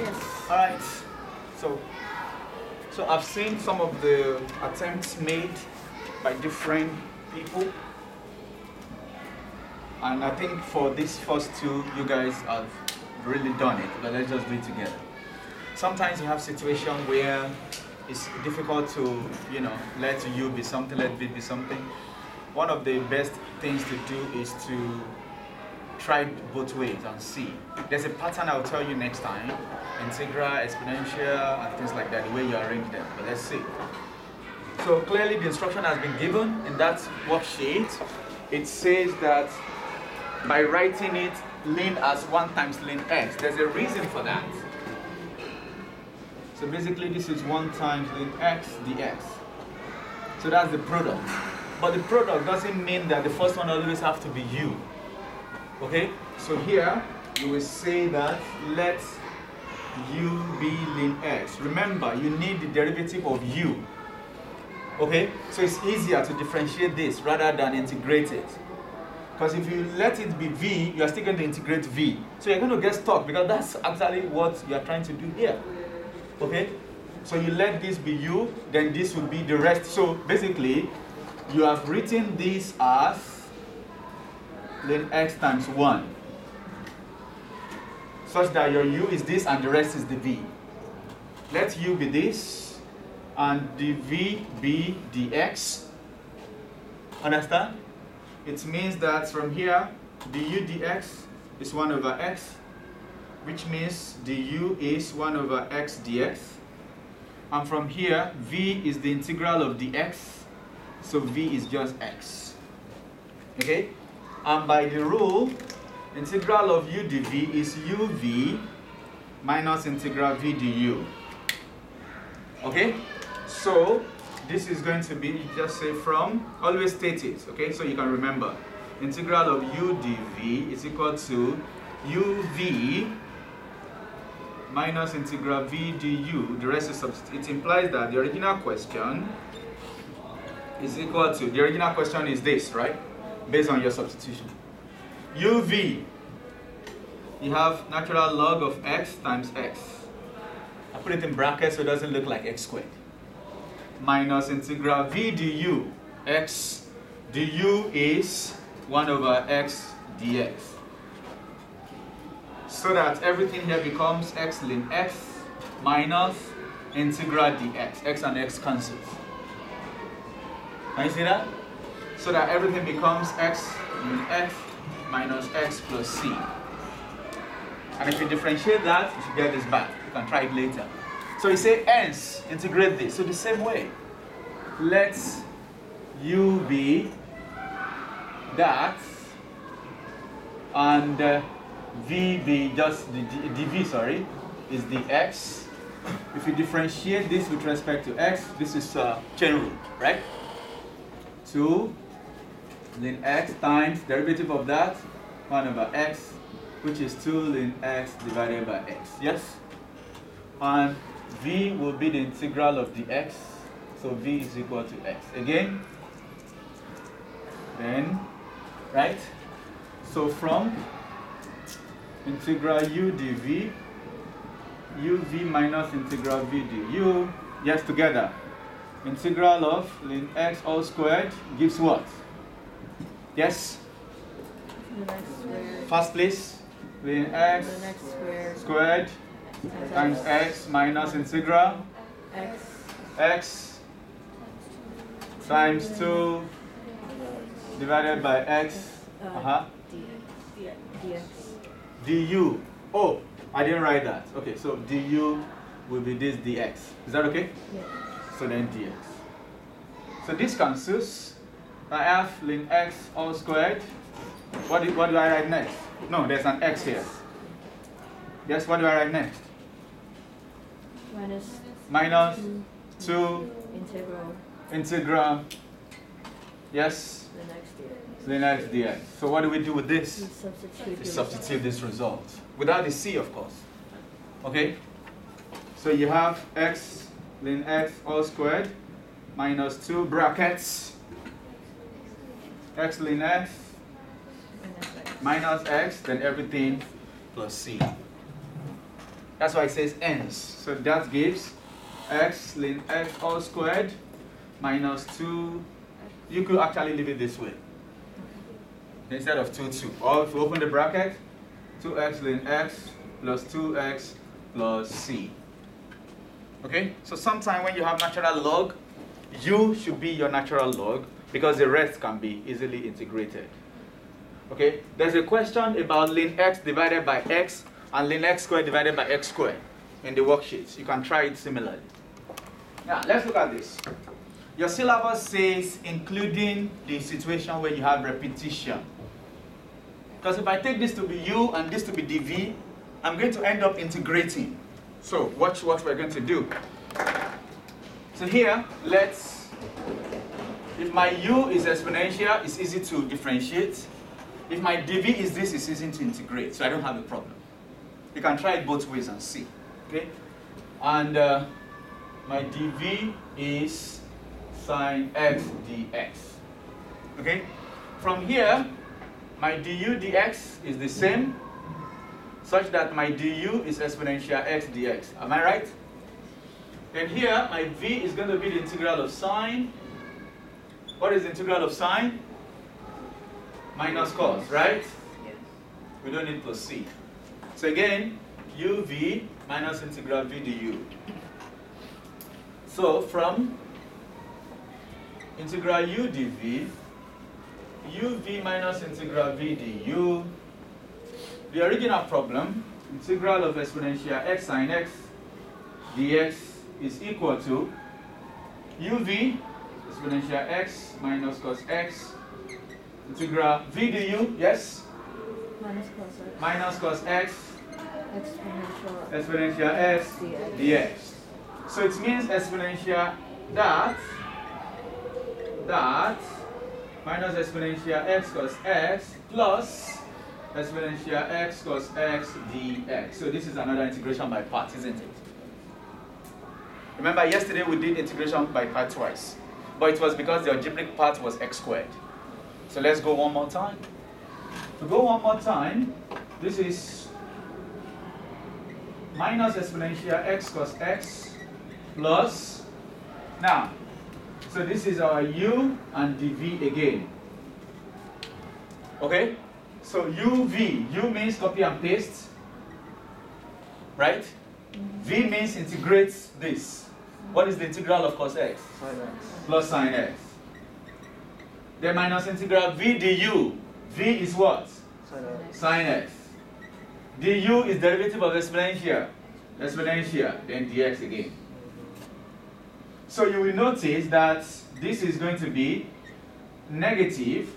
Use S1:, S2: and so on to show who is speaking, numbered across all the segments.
S1: Yes.
S2: All right. So, so I've seen some of the attempts made by different people, and I think for these first two, you guys have really done it. But let's just do it together. Sometimes you have situation where it's difficult to, you know, let u be something, let v be something. One of the best things to do is to try both ways and see. There's a pattern I'll tell you next time, integral, exponential, and things like that, the way you arrange them. But let's see. So clearly the instruction has been given in that worksheet. It says that by writing it ln as 1 times ln x, there's a reason for that. So basically this is 1 times ln x dx. So that's the product. But the product doesn't mean that the first one always have to be u. Okay? So here you will say that let u be ln x. Remember, you need the derivative of u. Okay? So it's easier to differentiate this rather than integrate it. Because if you let it be v, you are still going to integrate v. So you're going to get stuck because that's actually what you are trying to do here. Okay? So you let this be u, then this will be the rest. So basically, you have written this as ln x times 1 such that your u is this and the rest is the v. Let u be this and the v be dx. Understand? It means that from here, du dx is 1 over x, which means du is 1 over x dx. And from here, v is the integral of dx, so v is just x. Okay? And by the rule, integral of u dv is uv minus integral v du. Okay? So, this is going to be, you just say from, always state it, okay? So you can remember. Integral of u dv is equal to uv minus integral v du. The rest is. It implies that the original question is equal to, the original question is this, right? Based on your substitution. Uv, you have natural log of x times x. I put it in brackets so it doesn't look like x squared. Minus integral v du. x du is 1 over x dx. So that everything here becomes x ln x minus integral dx. x and x cancels. Can you see that? So that everything becomes x ln x minus x plus c. And if you differentiate that, you should get this back. You can try it later. So you say hence, integrate this. So the same way, let u be that and uh, v be just the dv, sorry, is the x. If you differentiate this with respect to x, this is uh, chain rule, right? 2 ln x times derivative of that 1 over x which is 2 ln x divided by x yes? And v will be the integral of the x so v is equal to x again. Then right? So from integral u dv uv minus integral v du yes together. Integral of ln x all squared gives what yes
S1: The next square.
S2: first place ln x
S1: The next square.
S2: squared times x minus integral
S1: X.
S2: times 2 divided by x uh-huh.
S1: D, D,
S2: du. Oh, I didn't write that. Okay, so du will be this dx. Is that okay?
S1: Yeah.
S2: So then dx. So this cancels. I have ln x all squared. What do, what do I write next? No, there's an x here. Yes, what do I write next?
S1: Minus
S2: Minus
S1: two
S2: 2
S1: integral
S2: integral. Yes,
S1: the next dx.
S2: x dx. So what do we do with this?
S1: substitute.
S2: We substitute this result. Without the c, of course. Okay? So you have x ln x all squared minus 2 brackets x ln x
S1: Minus x.
S2: then everything plus c. That's why it says ends. So that gives x ln x all squared minus 2. You could actually leave it this way instead of 2, 2. Or if you open the bracket, 2x ln x plus 2x plus c. Okay? So sometime when you have natural log, u should be your natural log because the rest can be easily integrated. Okay? There's a question about ln x divided by x and ln x squared divided by x squared in the worksheets. You can try it similarly. Now, let's look at this. Your syllabus says including the situation where you have repetition. Because if I take this to be u and this to be dv, I'm going to end up integrating. So watch what we're going to do. So here, let's, if my u is exponential, it's easy to differentiate. If my dv is this, it's easy to integrate, so I don't have a problem. You can try it both ways and see, okay? And uh, my dv is sine x dx, okay? From here, my du dx is the same, such that my du is exponential x dx. Am I right? Then here, my v is going to be the integral of sine. What is the integral of sine? Minus cos, right?
S1: Yes.
S2: We don't need plus c. So again, uv minus integral v du. So from integral u dv, uv minus integral v du, the original problem, integral of exponential x sine x dx is equal to uv exponential x minus cos x integral v du, yes,
S1: Minus cos x.
S2: minus cos x
S1: Exponential.
S2: exponential x
S1: dx.
S2: dx. So it means exponential that that minus exponential x cos x plus exponential x cos x dx. So this is another integration by parts, isn't it? Remember yesterday we did integration by part twice, but it was because the algebraic part was x squared. So let's go one more time. To go one more time, this is minus exponential x cos x plus, now, so this is our u and dv again. Okay? So uv, u means copy and paste, right? v means integrates this. What is the integral of cos x?
S3: Sine x.
S2: Plus sine x. Then minus integral v du. v is what?
S3: Sine x.
S2: Sine x. du is derivative of exponential. Exponential, then dx again. So you will notice that this is going to be negative.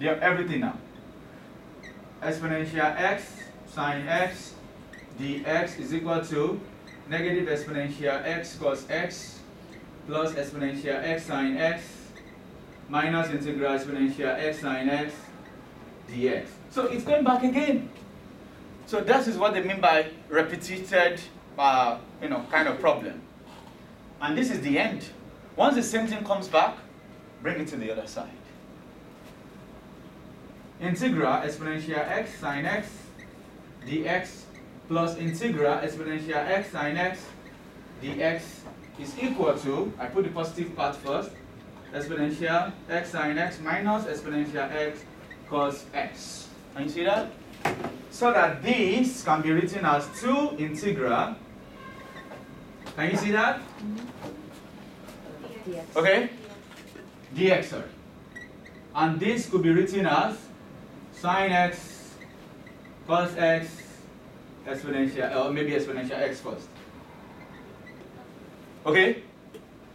S2: They have everything now. Exponential x sine x dx is equal to negative exponential x cos x plus exponential x sine x minus integral exponential x sine x dx. So it's going back again. So that is what they mean by repeated, uh, you know, kind of problem. And this is the end. Once the same thing comes back, bring it to the other side. Integral exponential x sine x dx plus integral exponential x sine x dx is equal to, I put the positive part first, exponential x sine x minus exponential x cos x. Can you see that? So that this can be written as 2 integral. Can you see that?
S1: dx.
S2: Okay? dx, sorry. And this could be written as sine x cos x exponential, or maybe exponential x first. Okay?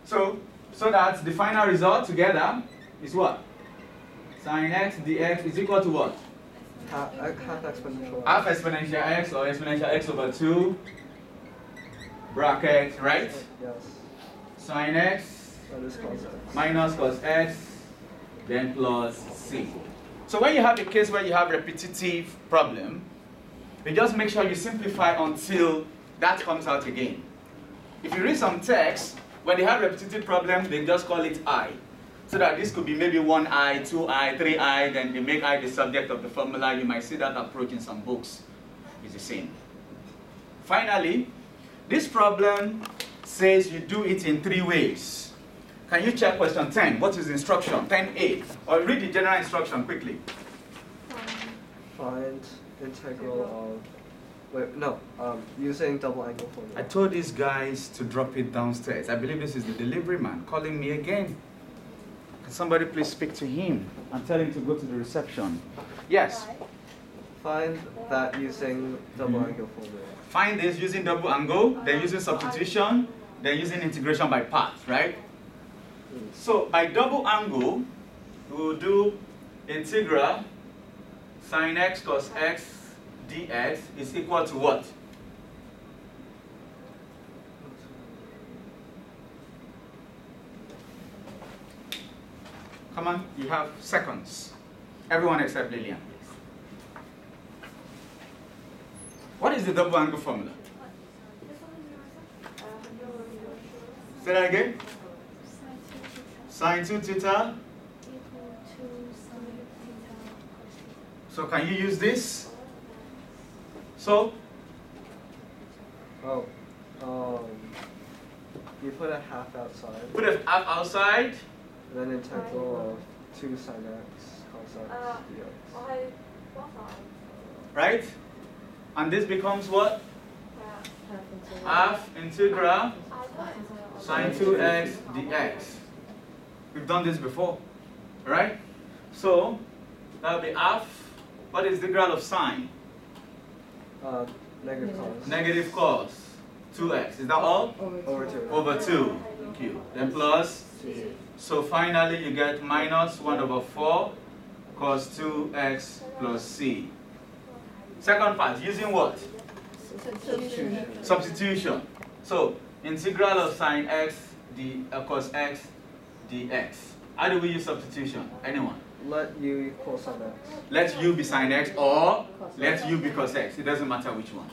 S2: So, so that the final result together is what? Sine x dx is equal to what?
S3: Half, uh, half exponential.
S2: half exponential x or exponential x over 2 bracket, right?
S3: Yes.
S2: Sine x
S3: Minus cos x.
S2: minus cos x, then plus c. So when you have a case where you have repetitive problem, you just make sure you simplify until that comes out again. If you read some text, when they have repetitive problems, they just call it i. So that this could be maybe one i, two i, three i, then they make i the subject of the formula. You might see that approach in some books. is the same. Finally, this problem says you do it in three ways. Can you check question 10? What is the instruction? 10a. Or read the general instruction quickly.
S3: Find integral of. Wait, no. Um, using double angle formula.
S2: I told these guys to drop it downstairs. I believe this is the delivery man calling me again. Can somebody please speak to him and tell him to go to the reception? Yes.
S3: Find that using double
S2: Mhm.
S3: angle formula.
S2: Find this using double angle, then using substitution, then using integration by parts, right?
S3: Mm.
S2: So by double angle, we will do integral sine x cos x dx is equal to what? Come on, you have seconds. Everyone except Lillian, please. What is the double angle formula? Say that again. Sine 2 theta. So can you use this? So,
S3: Oh. Um. You put a half outside,
S2: put a half outside.
S3: then integral of two sine x cos x
S4: Uh,
S3: dx.
S2: right? And this becomes what?
S1: Half integral.
S2: Half integral sine 2x dx. We've done this before, right? So, that'll be half. What is the integral of sine?
S3: Uh, negative cos.
S2: Negative cos 2x. Is that all?
S1: Over two.
S3: Over two.
S2: Over 2. Thank you. Then plus.
S3: Two.
S2: So finally you get minus 1 over 4 cos 2x plus c. Second part, using what?
S1: Substitution.
S2: Substitution. So integral of sine x d uh, cos x dx. How do we use substitution? Anyone?
S3: Let u equal sine x.
S2: Let u be sine x or let u be cos x. It doesn't matter which one.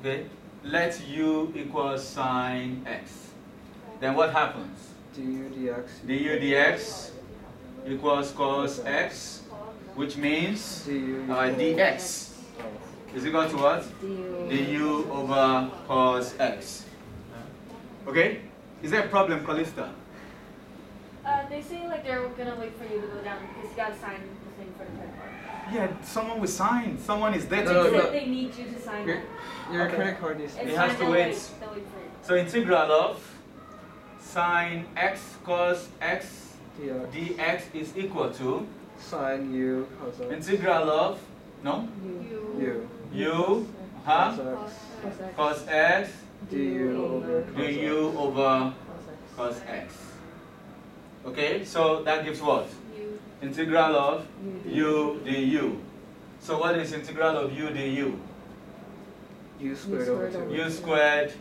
S2: Okay? Let u equal sine x. Then what happens?
S3: du dx.
S2: du dx equals cos x, which means
S3: du
S2: uh, dx is equal to what?
S1: Du.
S2: du over cos x. Okay? Is there a problem, Callista?
S4: Uh, they say like they're gonna wait for you to go down because you gotta sign the thing for the credit card.
S2: Yeah, someone will sign. Someone is there
S3: No,
S2: to
S4: they
S3: no, no.
S4: they need you to sign
S3: Your,
S4: it.
S3: your
S2: Okay.
S3: credit card needs to
S2: It has to
S4: they'll
S2: wait.
S4: Wait.
S2: So integral of sine x cos x
S3: dx.
S2: dx is equal to
S3: Sine u cos x.
S2: integral of no
S1: U.
S3: u
S2: u huh
S3: cos x.
S1: Cos x.
S2: cos x
S3: du over cos x.
S2: du over
S1: Cos x.
S2: cos x. Okay, so that gives what?
S4: You.
S2: Integral of
S1: U.
S2: u du. So what is integral of u du?
S3: u squared over
S1: squared
S3: 2.
S2: u squared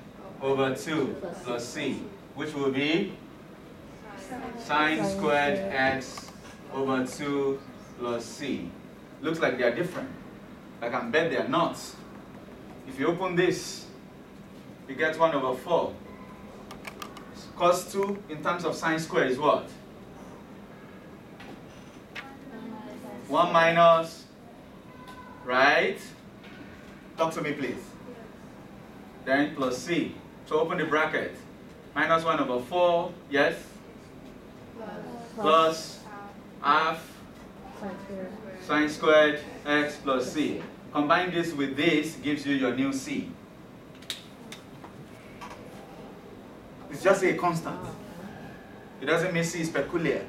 S2: over 2 plus c, which will be sine squared x over 2 plus c. Looks like they are different. I can bet they are not. If you open this, you get 1 over 4. Cos 2 in terms of sine squared is what? 1 minus, right? Talk to me, please. Then plus c. So open the bracket. Minus 1 over 4, yes? Plus half
S1: sine squared
S2: x plus c. Combine this with this gives you your new c. It's just a constant. It doesn't mean c is peculiar.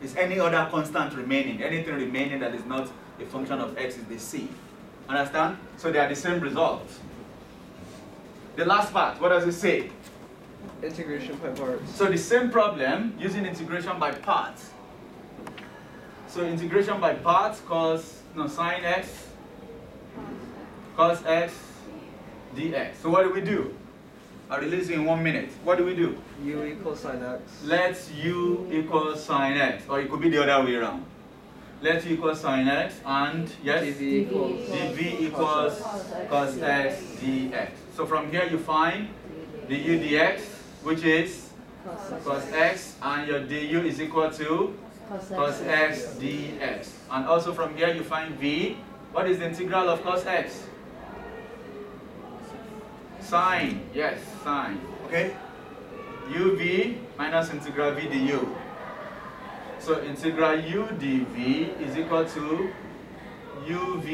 S2: It's any other constant remaining. Anything remaining that is not a function of x is the c. Understand? So they are the same result. The last part, what does it say?
S3: Integration by parts.
S2: So the same problem using integration by parts. So integration by parts cos no sine x cos x dx. So what do we do? I'll release in one minute. What do we do?
S3: u equals sine x.
S2: Let's u equals sine x, or it could be the other way around. Let u equal sine x and yes,
S3: dv equals
S2: dv equals cos x dx. So from here you find the u dx, which is
S1: Cos x.
S2: cos x and your du is equal to cos x dx. And also from here you find v. What is the integral of cos x? Sine, yes, sine. Okay? uv minus integral v du. So integral u dv is equal to uv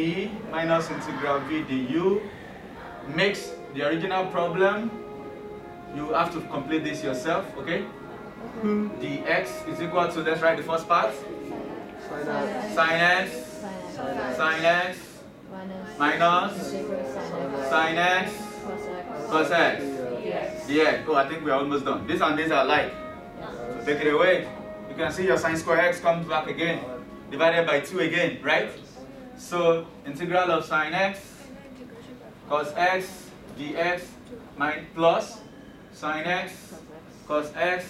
S2: minus integral v du makes the original problem. You have to complete this yourself, okay? dx is equal to, let's write the first part,
S3: Sign up.
S2: sin x, sin x minus sin x cos x. Yeah, oh, I think we're almost done. This and this are like. So take it away. You can see your sine square x comes back again, divided by 2 again, right? So integral of sine x cos x dx minus plus sine x cos x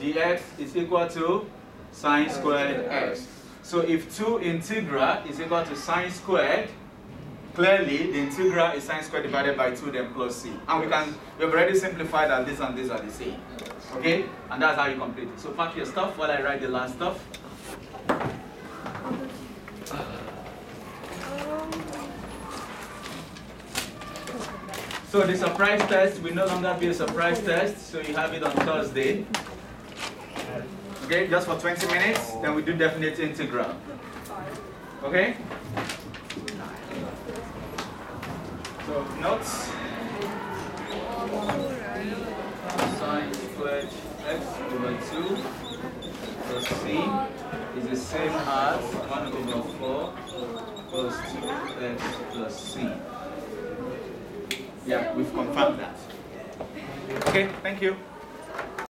S2: dx is equal to sine squared x. So if 2 integral is equal to sine squared, clearly the integral is sine squared divided by 2 then plus c. And we can, we've already simplified that this and this are the same. Okay? And that's how you complete it. So pack your stuff while I write the last stuff. So the surprise test will no longer be a surprise test, so you have it on Thursday. Okay, just for 20 minutes, then we do definite integral. Okay? So notes. Sine squared x over 2 plus c is the same as 1 over 4 plus 2x plus c. Yeah, we've confirmed that. Okay, thank you.